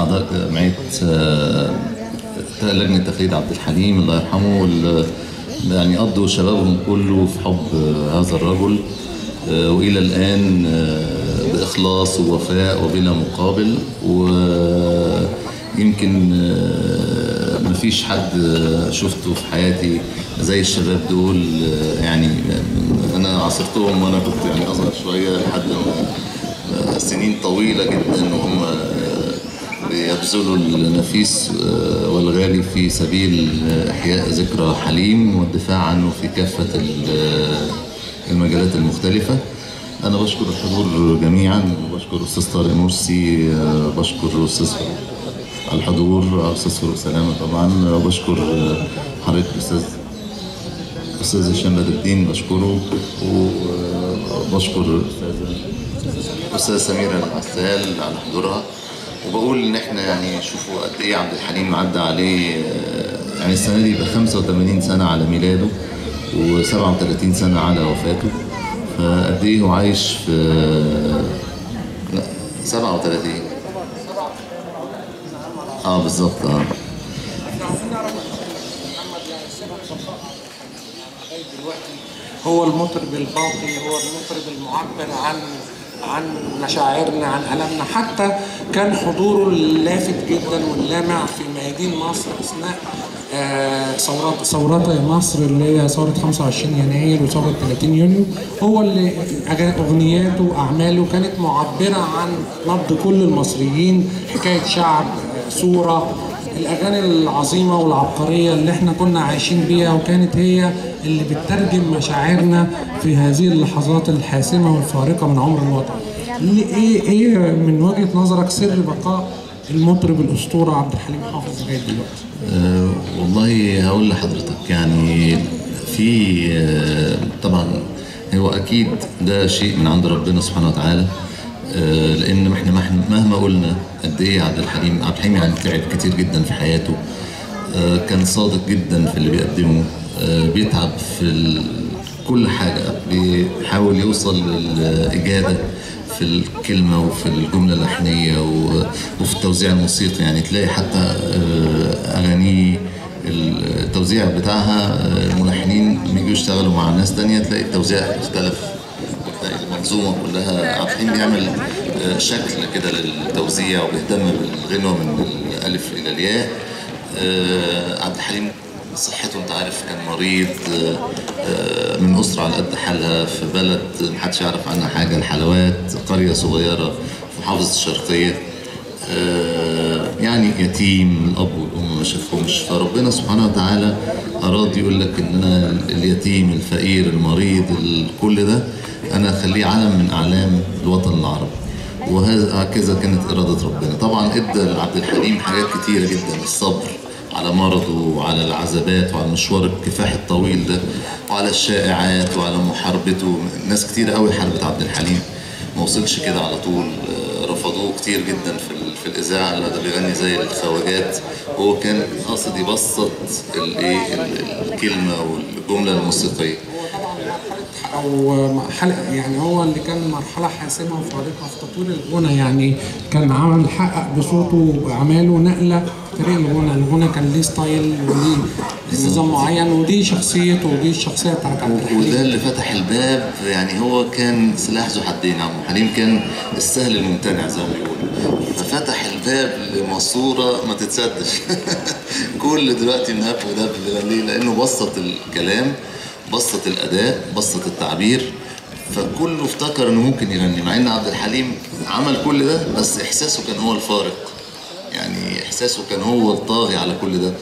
أعضاء جمعيه آه، لجنه تخليد عبد الحليم الله يرحمه يعني قضوا شبابهم كله في حب آه، هذا الرجل آه، وإلى الآن آه، بإخلاص ووفاء وبلا مقابل ويمكن مفيش حد شفته في حياتي زي الشباب دول يعني أنا عاصرتهم وأنا كنت يعني أصغر شوية لحد سنين طويلة جدا وهم آه، بيبذلوا النفيس آه، والغالي في سبيل آه، إحياء ذكرى حليم والدفاع عنه في كافة ال- المجالات المختلفة. أنا بشكر الحضور جميعا وبشكر أستاذ طارق مرسي آه، بشكر أستاذ على الحضور أستاذ فاروق سلامة طبعا وبشكر آه، حضرتك أستاذ أستاذ هشام بدر الدين بشكره وبشكر استاذه سميره العسال على حضورها. وبقول إن إحنا يعني شوفوا قد إيه عبد الحليم عدى عليه آه، يعني السنة دي يبقى 85 سنة على ميلاده و37 سنة على وفاته. فقد إيه هو عايش في لا 37 آه بالظبط آه. هو المطرب الباقي هو المطرب المعبر عن عن مشاعرنا عن ألمنا. حتى كان حضوره اللافت جدا واللامع في ميادين مصر أثناء آه، ثورات ثورات مصر اللي هي ثورة 25 يناير وثورة 30 يونيو هو اللي أغنياته وأعماله كانت معبرة عن نبض كل المصريين حكاية شعب آه، صورة الأغاني العظيمة والعبقرية اللي إحنا كنا عايشين بيها وكانت هي اللي بتترجم مشاعرنا في هذه اللحظات الحاسمة والفارقة من عمر الوطن. اللي- إيه إيه من وجهة نظرك سر بقاء المطرب الأسطورة عبد الحليم حافظ لغاية دلوقتي؟ أه والله هقول لحضرتك يعني في أه طبعا هو أكيد ده شيء من عند ربنا سبحانه وتعالى لأن ما إحنا مهما- قلنا قد إيه عبد الحليم عبد الحليم يعني تعب كتير جدا في حياته. أه كان صادق جدا في اللي بيقدمه. أه بيتعب في كل حاجة. بيحاول يوصل للاجاده في الكلمة وفي الجملة اللحنية و- وفي التوزيع الموسيقي يعني تلاقي حتى آه، أغانيه التوزيع بتاعها آه، الملحنين لما يجوا يشتغلوا مع ناس تانية تلاقي التوزيع اختلف. تلاقي المنظومة كلها الحليم بيعمل آه، شكل كده للتوزيع وبيهتم بالغنوة من الألف إلى الياء. آه، عبد الحليم صحته أنت عارف كان مريض آه، من أسرة على قد حالها في بلد محدش يعرف عنها حاجة الحلوات قرية صغيرة في محافظة الشرقية. يعني يتيم الأب والأم ما شافهمش. فربنا سبحانه وتعالى اراد يقول لك ان أنا اليتيم الفقير المريض ال- كل ده. أنا أخليه علم من أعلام الوطن العربي. وهكذا كانت إرادة ربنا. طبعا إدى لعبد الحليم حاجات كتيرة جدا. الصبر على مرضه وعلى العذابات وعلى مشوار الكفاح الطويل ده وعلى الشائعات وعلى محاربته. ناس كتير قوي حاربت عبد الحليم. ما وصلش كده على طول. رفضوه كتير جدا في في الإذاعة. لا ده بيغني زي الخواجات. هو كان قاصد يبسط الايه ال- الكلمة والجملة الموسيقية. أو حلقه يعني هو اللي كان مرحلة حاسمة وفارقة في تطوير الغنى. يعني كان عمل حقق بصوته وأعماله نقلة في طريق الغنى، الغنى كان ليه ستايل وليه نظام معين ودي شخصيته ودي الشخصية بتاعت عبد الحليم. وده اللي فتح الباب. يعني هو كان سلاح ذو حدين. عم حليم كان السهل الممتنع زي ما بيقولوا. ففتح الباب لماسوره ما تتصدش كل دلوقتي نهب ودب ليه لأنه بسط الكلام. بسط الاداء بسط التعبير فكله افتكر إنه ممكن يغني مع إن عبد الحليم عمل كل ده بس إحساسه كان هو الفارق. يعني إحساسه كان هو الطاغي على كل ده.